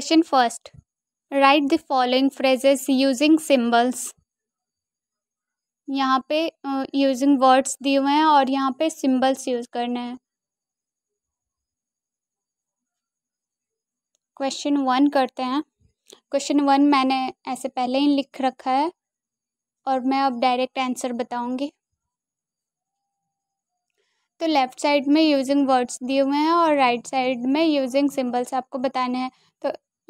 Question first write the following phrases using symbols यहाँ पे using words दिए हुए हैं और यहाँ पे सिम्बल्स यूज़ करने हैं। क्वेश्चन वन करते हैं। क्वेश्चन वन मैंने ऐसे पहले ही लिख रखा है और मैं अब डायरेक्ट आंसर बताऊँगी। तो लेफ़्ट साइड में यूजिंग वर्ड्स दिए हुए हैं और राइट right साइड में यूजिंग सिंबल्स आपको बताने हैं।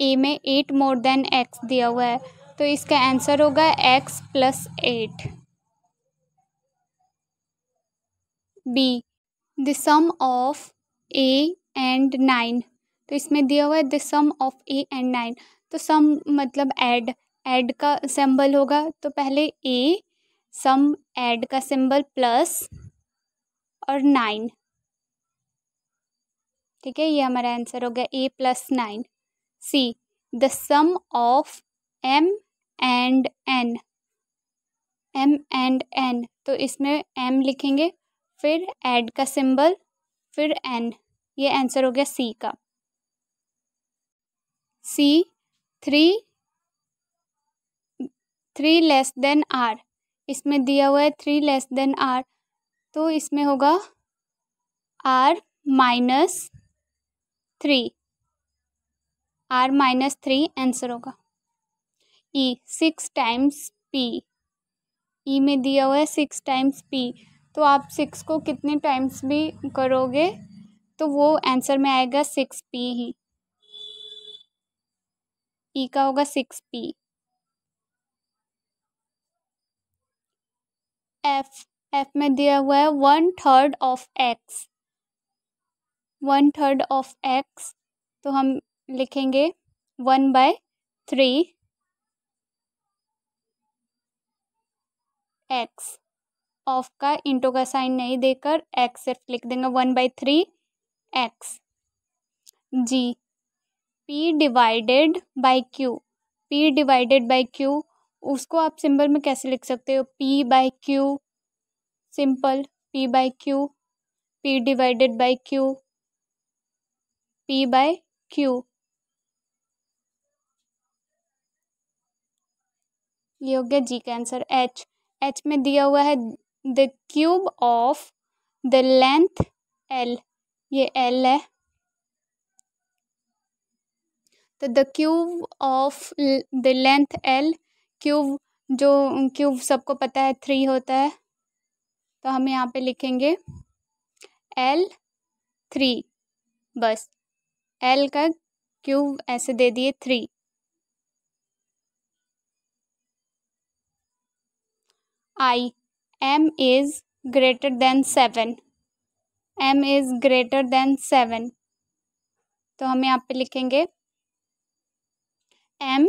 ए में एट मोर देन एक्स दिया हुआ है। तो इसका आंसर होगा x plus eight b the sum of a and nine तो इसमें दिया हुआ है the sum of a and nine तो सम मतलब ऐड ऐड का सिंबल होगा। तो पहले ए सम ऐड का सिंबल प्लस और नाइन ठीक है, ये हमारा आंसर हो गया a plus nine c the sum of m and n m and n तो इसमें एम लिखेंगे, फिर एड का सिंबल फिर एन ये आंसर हो गया सी का। C three three less than R इसमें दिया हुआ है थ्री लेस देन आर तो इसमें होगा r minus three r minus three answer होगा। E six times p e में दिया हुआ है सिक्स टाइम्स पी तो आप सिक्स को कितने टाइम्स भी करोगे तो वो आंसर में आएगा सिक्स पी ही। ई का होगा सिक्स पी एफ़ एफ़ में दिया हुआ है one third of x one third of x तो हम लिखेंगे one by three x. Of का इंटो का साइन नहीं देकर एक्स सिर्फ़ लिख देंगे one by three x. G, p divided by q. P divided by q, उसको आप सिंबल में कैसे लिख सकते हो? P by q, simple, p by q, p divided by q, p by q. ये हो गया जी का आंसर एच एच में दिया हुआ है the cube of the length l ये एल है। तो the cube of the length l cube जो क्यूब सबको पता है थ्री होता है। तो हम यहाँ पे लिखेंगे एल थ्री बस। एल का क्यूब ऐसे दे दिए three i m is greater than seven m is greater than seven तो हम यहाँ पे लिखेंगे एम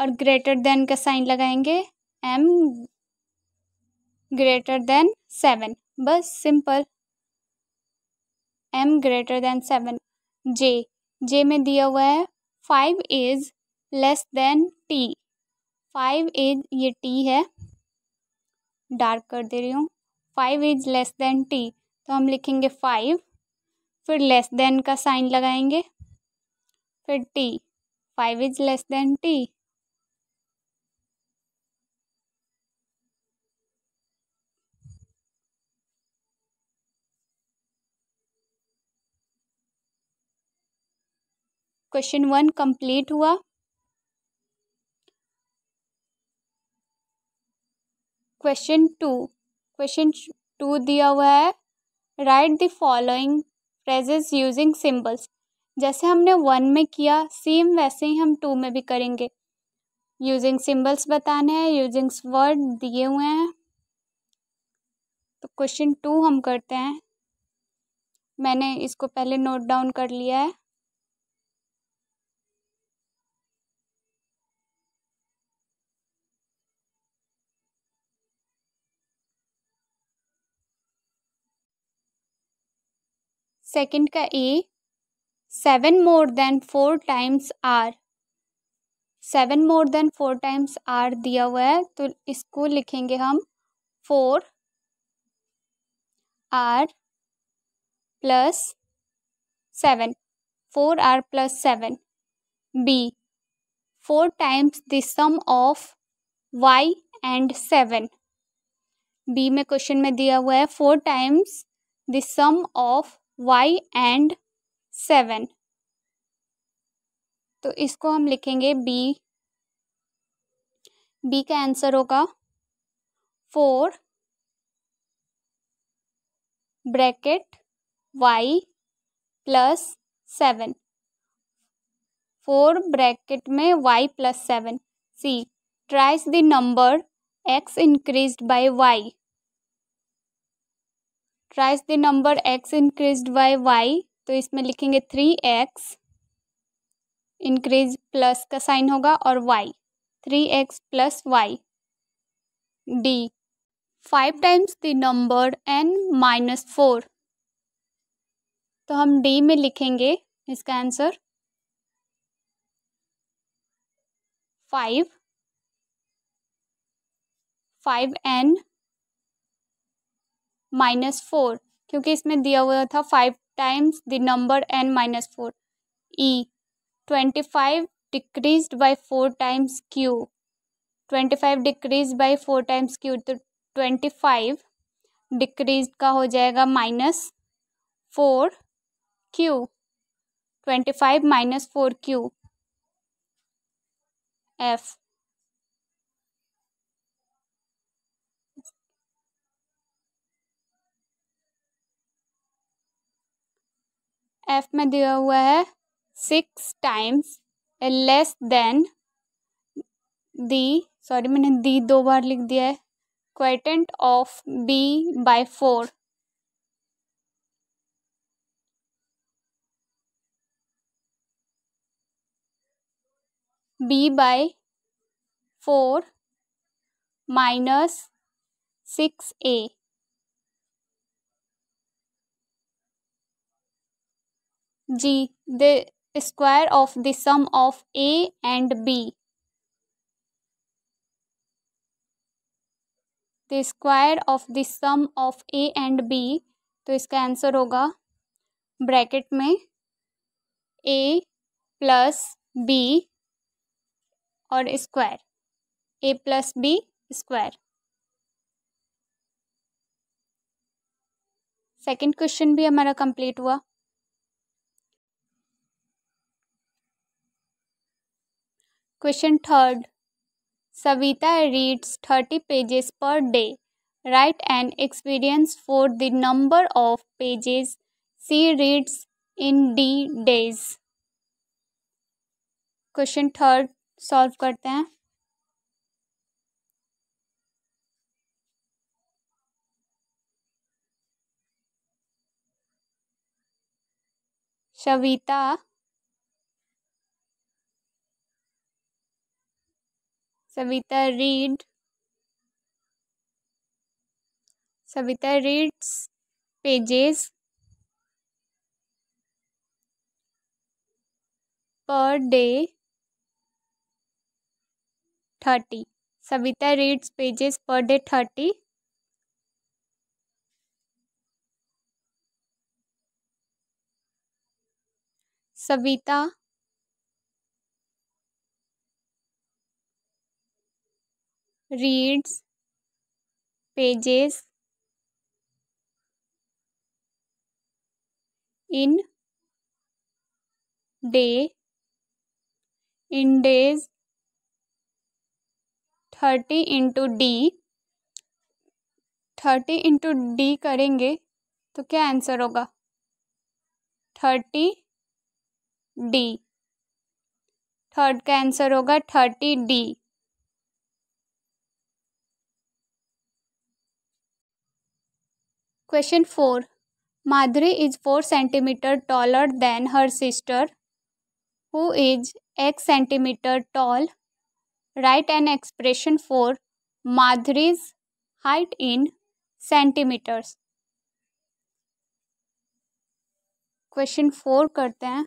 और ग्रेटर देन का साइन लगाएँगे। एम ग्रेटर देन सेवन बस simple m greater than seven j j में दिया हुआ है। Five is less than t five is ये टी है। डार्क कर दे रही हूँ। Five is less than t तो हम लिखेंगे फाइव फिर लेस देन का साइन लगाएँगे, फिर t five is less than t question one complete हुआ। क्वेश्चन टू क्वेश्चन टू दिया हुआ है write the following phrases using symbols जैसे हमने वन में किया सेम वैसे ही हम टू में भी करेंगे। यूजिंग सिंबल्स बताने हैं यूजिंग वर्ड दिए हुए हैं। तो क्वेश्चन टू हम करते हैं। मैंने इसको पहले नोट डाउन कर लिया है। सेकंड का a, seven more than four times r. Seven more than four times r दिया हुआ है तो इसको लिखेंगे हम four r plus seven. Four r plus seven. B, four times the sum of y and seven. B में question में दिया हुआ है, four times the sum of y and seven. तो इसको हम लिखेंगे बी बी का आंसर होगा four bracket y plus seven four bracket में y plus seven c thrice the number x increase by y thrice the number x increase by y तो इसमें लिखेंगे थ्री एक्स इंक्रीज प्लस का sign होगा और y three x plus y d five times the number n minus four तो हम D में लिखेंगे इसका answer five five n minus four क्योंकि इसमें दिया हुआ था five times the number n minus four e twenty five decrease by four times q twenty five decrease by four times q तो ट्वेंटी फाइव डिक्रीज का हो जाएगा minus four q twenty five minus four q f f में दिया हुआ है six times less than the sorry मैंने the दो बार लिख दिया है quotient of b by four b by four minus six a g the square of the sum of a and b. The square of the sum of a and b तो इसका answer होगा bracket में a plus b और square a plus b square second question भी हमारा complete हुआ। Question third. Savita reads 30 pages per day. Write an experience for the number of pages she reads in D days. Question third solve करते हैं Savita Savita read, Savita reads, pages, per day, thirty. Savita reads, pages, per day, thirty. Savita reads, pages in day, in days thirty into d thirty into d करेंगे तो क्या answer होगा? Thirty D third का answer होगा thirty d question four Madhuri is four centimetre taller than her sister who is x centimetre tall write an expression for Madhuri's height in centimetres question four करते हैं।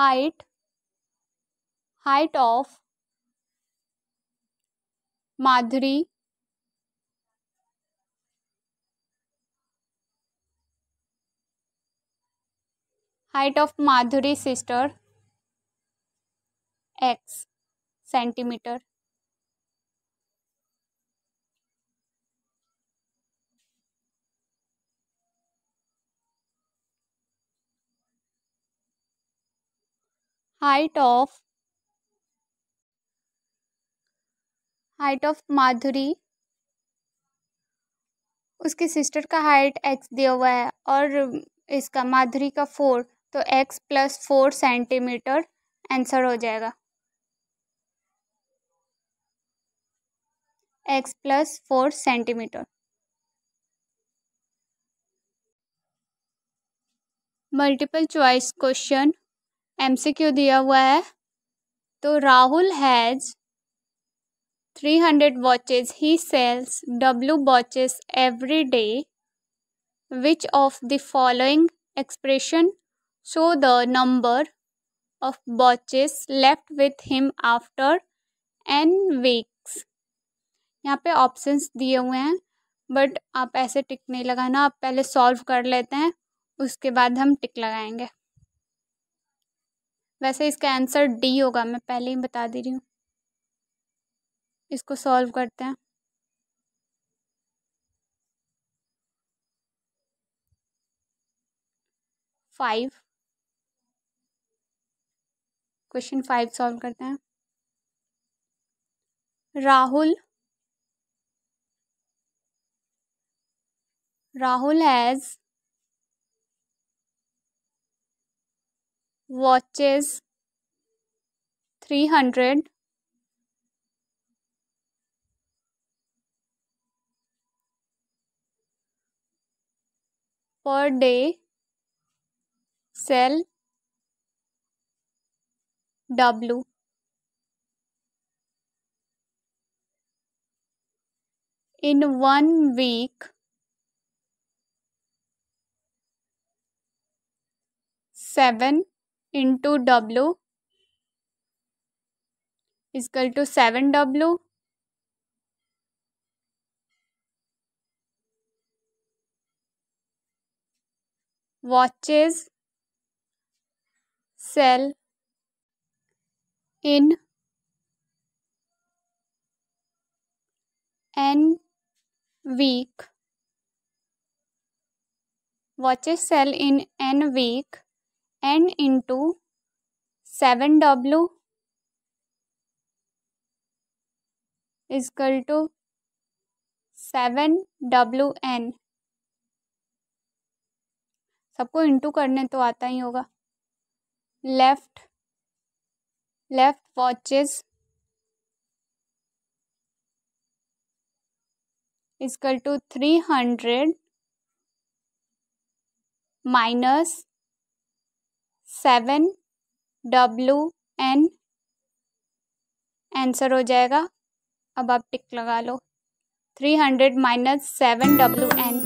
height height of madhuri height of madhuri sister x centimeter height of height of माधुरी उसके sister का height x दिया हुआ है और इसका माधुरी का फोर तो x plus four centimetre answer हो जाएगा। X plus four centimetre multiple choice question MCQ दिया हुआ है। तो Rahul has three hundred watches he sells W watches every day which of the following expression show the number of watches left with him after n weeks यहाँ पे options दिए हुए हैं but आप ऐसे टिक नहीं लगाना। आप पहले सॉल्व कर लेते हैं, उसके बाद हम टिक लगाएँगे। वैसे इसका आंसर डी होगा, मैं पहले ही बता दे रही हूँ। इसको सॉल्व करते हैं। फाइव क्वेश्चन फाइव सॉल्व करते हैं। Rahul. Rahul has watches 300 per day sell W. In one week seven into W is equal to 7W watches sell in n week watches sell in n week n into 7w is equal to 7wn सबको into करने तो आता ही होगा। Left left watches is equal to three hundred minus seven W N answer हो जाएगा। अब आप टिक लगा लो। Three hundred minus seven W N.